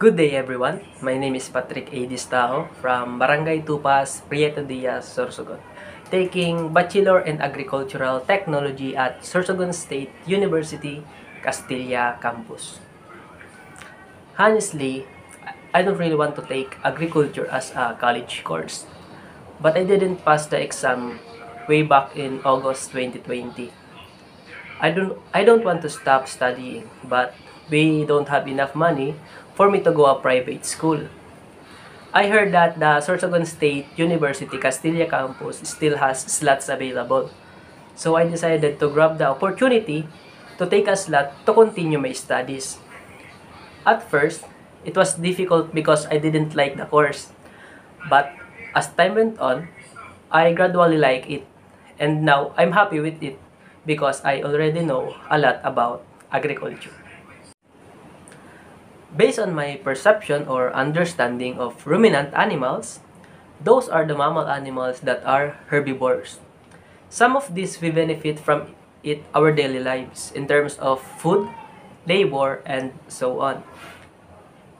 Good day everyone. My name is Patrick A. Distaho from Barangay Tupas, Prieto Diaz, Sorsogon, taking Bachelor in Agricultural Technology at Sorsogon State University, Castilla Campus. Honestly, I don't really want to take agriculture as a college course, but I didn't pass the exam way back in August 2020. I don't I don't want to stop studying, but we don't have enough money for me to go a private school. I heard that the Sorsogon State University Castilla campus still has slots available. So I decided to grab the opportunity to take a slot to continue my studies. At first, it was difficult because I didn't like the course. But as time went on, I gradually like it. And now I'm happy with it because I already know a lot about agriculture. Based on my perception or understanding of ruminant animals, those are the mammal animals that are herbivores. Some of these we benefit from it our daily lives in terms of food, labor, and so on.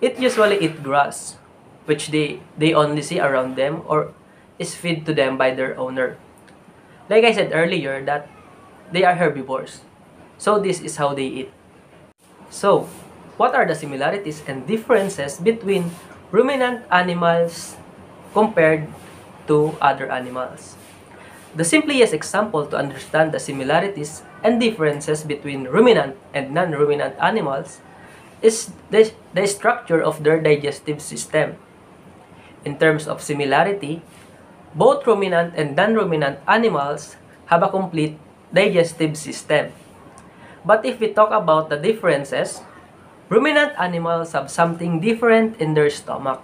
It usually eat grass, which they, they only see around them or is fed to them by their owner. Like I said earlier that they are herbivores. So this is how they eat. So, what are the similarities and differences between ruminant animals compared to other animals. The simplest example to understand the similarities and differences between ruminant and non-ruminant animals is the, the structure of their digestive system. In terms of similarity, both ruminant and non-ruminant animals have a complete digestive system. But if we talk about the differences, Ruminant animals have something different in their stomach,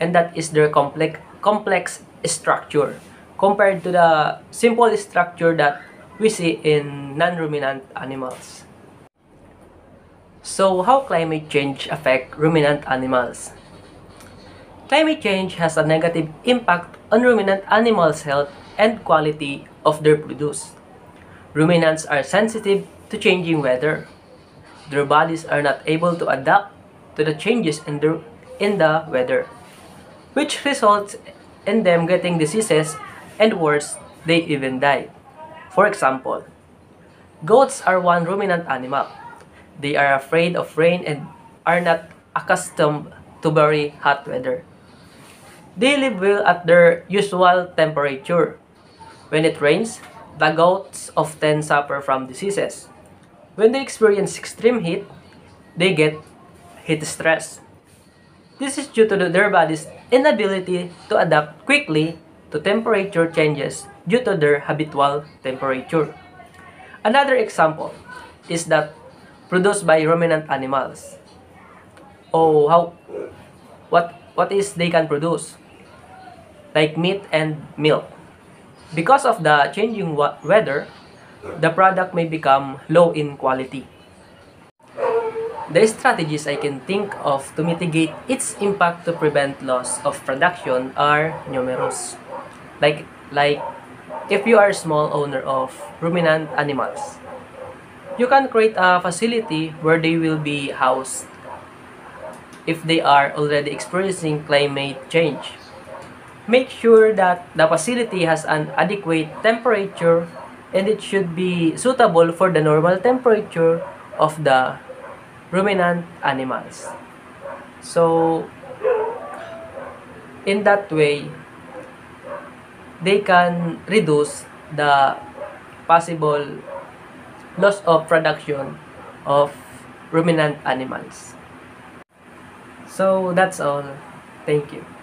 and that is their complex, complex structure compared to the simple structure that we see in non-ruminant animals. So, how climate change affect ruminant animals? Climate change has a negative impact on ruminant animals' health and quality of their produce. Ruminants are sensitive to changing weather, their bodies are not able to adapt to the changes in the, in the weather, which results in them getting diseases and worse, they even die. For example, goats are one ruminant animal. They are afraid of rain and are not accustomed to very hot weather. They live well at their usual temperature. When it rains, the goats often suffer from diseases. When they experience extreme heat, they get heat stress. This is due to their body's inability to adapt quickly to temperature changes due to their habitual temperature. Another example is that produced by ruminant animals. Oh, how what what is they can produce? Like meat and milk. Because of the changing weather, the product may become low in quality. The strategies I can think of to mitigate its impact to prevent loss of production are numerous. Like, like if you are a small owner of ruminant animals, you can create a facility where they will be housed if they are already experiencing climate change. Make sure that the facility has an adequate temperature and it should be suitable for the normal temperature of the ruminant animals. So, in that way, they can reduce the possible loss of production of ruminant animals. So, that's all. Thank you.